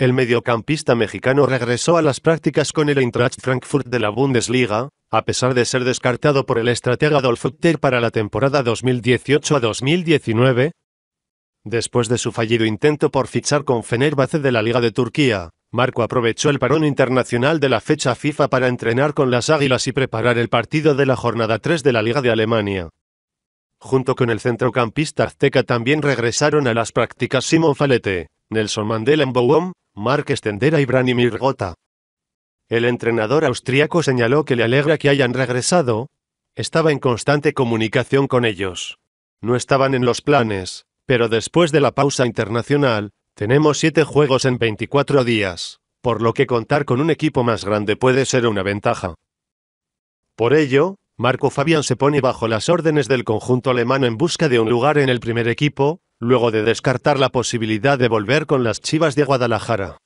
El mediocampista mexicano regresó a las prácticas con el Eintracht Frankfurt de la Bundesliga, a pesar de ser descartado por el estratega Adolf Hutter para la temporada 2018 a 2019. Después de su fallido intento por fichar con Fenerbahce de la Liga de Turquía, Marco aprovechó el parón internacional de la fecha FIFA para entrenar con las Águilas y preparar el partido de la jornada 3 de la Liga de Alemania. Junto con el centrocampista azteca también regresaron a las prácticas Simon Falete, Nelson Mandela Mbouom, Mark Stendera y Branimir Gota. El entrenador austriaco señaló que le alegra que hayan regresado. Estaba en constante comunicación con ellos. No estaban en los planes, pero después de la pausa internacional, tenemos siete juegos en 24 días, por lo que contar con un equipo más grande puede ser una ventaja. Por ello, Marco Fabián se pone bajo las órdenes del conjunto alemán en busca de un lugar en el primer equipo, luego de descartar la posibilidad de volver con las Chivas de Guadalajara.